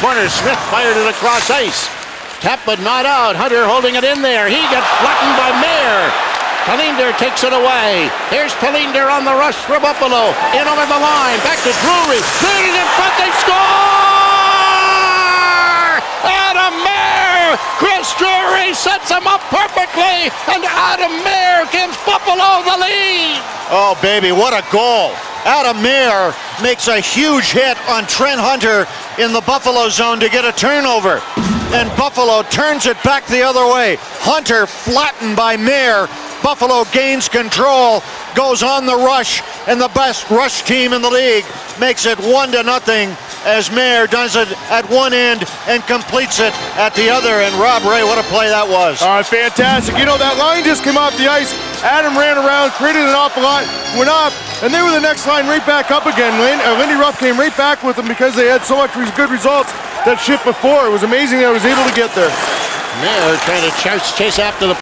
corner. Smith fired it across ice. Tap but not out. Hunter holding it in there. He gets flattened by Mair. Tallinder takes it away. Here's Tallinder on the rush for Buffalo. In over the line. Back to Drury. Drury in front. They score! Adam Mair! Chris Drury sets him up perfectly. And Adam Mair gives Buffalo the lead. Oh, baby, what a goal. Adam Mair makes a huge hit on Trent Hunter in the Buffalo zone to get a turnover. And Buffalo turns it back the other way. Hunter flattened by Mair. Buffalo gains control, goes on the rush, and the best rush team in the league makes it one to nothing as Mair does it at one end and completes it at the other. And Rob Ray, what a play that was. All right, fantastic. You know, that line just came off the ice. Adam ran around, created an awful lot, went off, and they were the next line right back up again. uh, Lindy Ruff came right back with them because they had so much good results that shift before. It was amazing that I was able to get there. Mair trying to chase, chase after the